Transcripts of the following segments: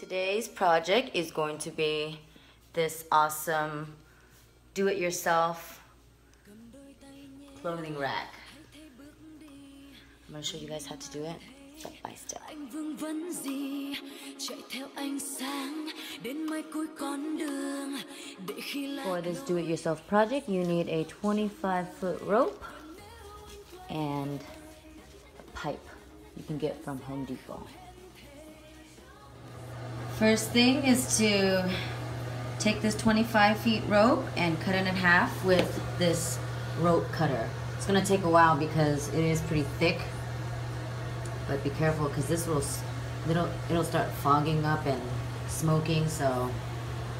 Today's project is going to be this awesome do-it-yourself clothing rack. I'm gonna show you guys how to do it step by step. For this do-it-yourself project, you need a 25 foot rope and a pipe you can get from Home Depot. First thing is to take this 25 feet rope and cut it in half with this rope cutter. It's gonna take a while because it is pretty thick, but be careful because this will, it'll, it'll start fogging up and smoking, so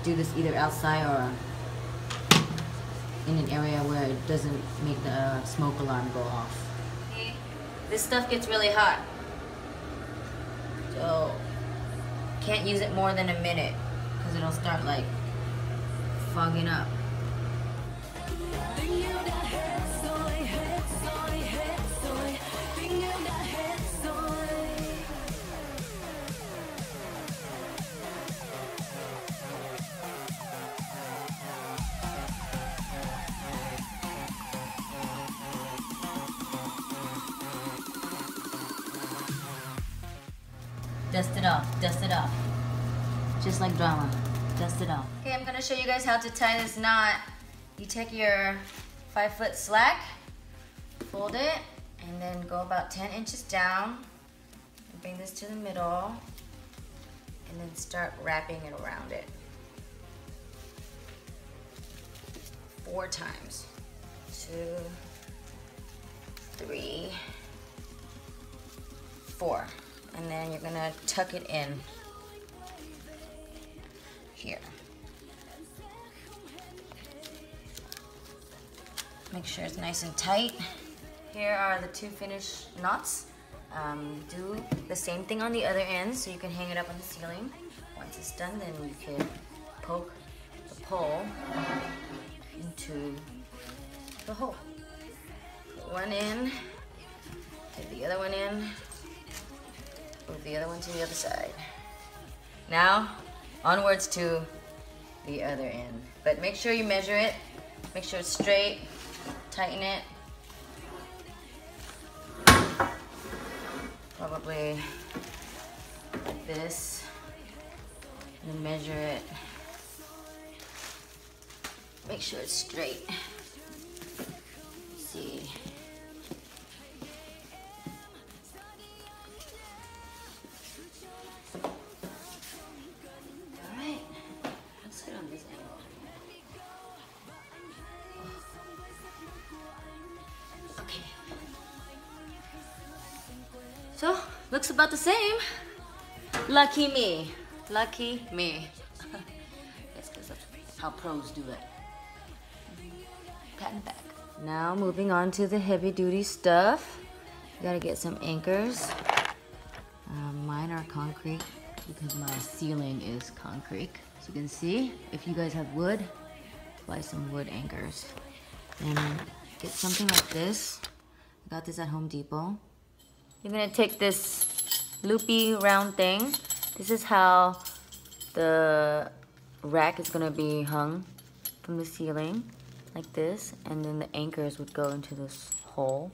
do this either outside or in an area where it doesn't make the uh, smoke alarm go off. This stuff gets really hot. So can't use it more than a minute because it'll start like fogging up. Dust it off, dust it off. Just like drama, dust it off. Okay, I'm gonna show you guys how to tie this knot. You take your five foot slack, fold it, and then go about 10 inches down. Bring this to the middle, and then start wrapping it around it. Four times. Two, three, four and then you're gonna tuck it in here. Make sure it's nice and tight. Here are the two finished knots. Um, do the same thing on the other end so you can hang it up on the ceiling. Once it's done, then you can poke the pole into the hole. Put one in, get the other one in, Move the other one to the other side. Now, onwards to the other end. But make sure you measure it. Make sure it's straight. Tighten it. Probably like this. And measure it. Make sure it's straight. So, looks about the same. Lucky me. Lucky me. That's because how pros do it. Patent back. Now moving on to the heavy duty stuff. You gotta get some anchors. Um, mine are concrete because my ceiling is concrete. So you can see, if you guys have wood, buy some wood anchors. And get something like this. I got this at Home Depot. You're gonna take this loopy round thing. This is how the rack is gonna be hung from the ceiling, like this. And then the anchors would go into this hole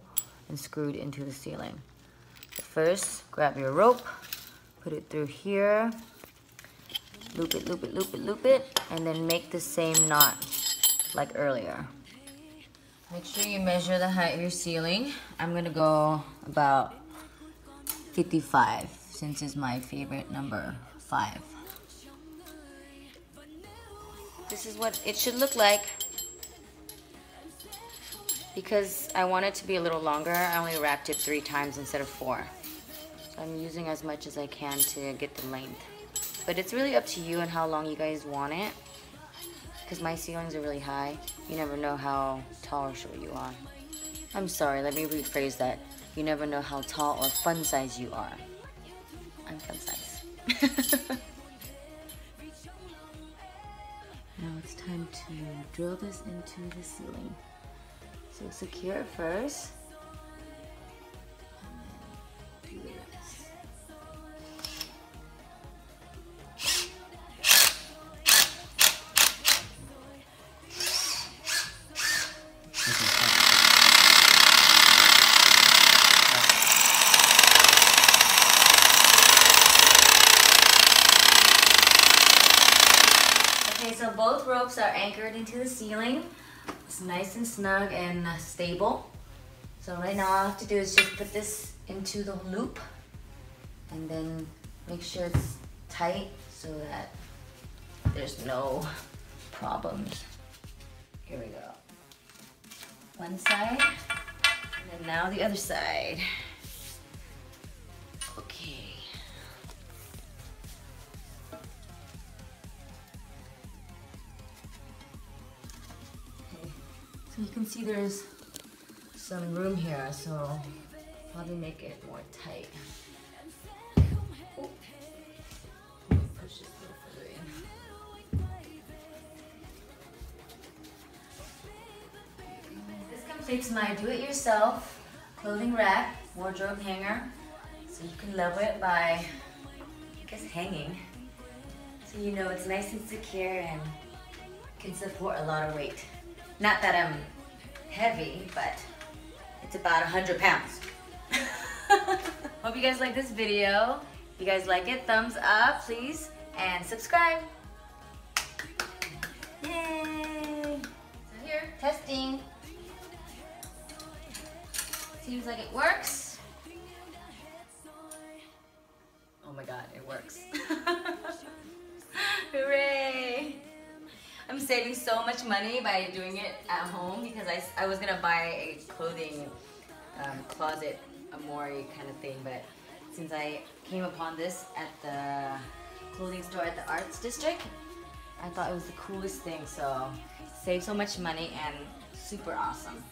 and screwed into the ceiling. First, grab your rope, put it through here, loop it, loop it, loop it, loop it, and then make the same knot like earlier. Make sure you measure the height of your ceiling. I'm gonna go about 55 since it's my favorite number 5. This is what it should look like. Because I want it to be a little longer, I only wrapped it three times instead of four. So I'm using as much as I can to get the length. But it's really up to you and how long you guys want it. Because my ceilings are really high. You never know how tall or short you are. I'm sorry, let me rephrase that. You never know how tall or fun size you are. I'm fun size. now it's time to drill this into the ceiling. So secure it first. Both ropes are anchored into the ceiling. It's nice and snug and stable. So right now all I have to do is just put this into the loop and then make sure it's tight so that there's no problems. Here we go. One side, and then now the other side. So you can see there's some room here, so probably make it more tight. This completes my do-it-yourself clothing rack, wardrobe hanger. So you can level it by, I guess, hanging. So you know it's nice and secure and can support a lot of weight. Not that I'm heavy, but it's about 100 pounds. Hope you guys like this video. If you guys like it, thumbs up, please, and subscribe. Yay! So here, testing. Seems like it works. saving so much money by doing it at home because I, I was gonna buy a clothing um, closet Amori kind of thing, but since I came upon this at the clothing store at the Arts District, I thought it was the coolest thing, so save so much money and super awesome.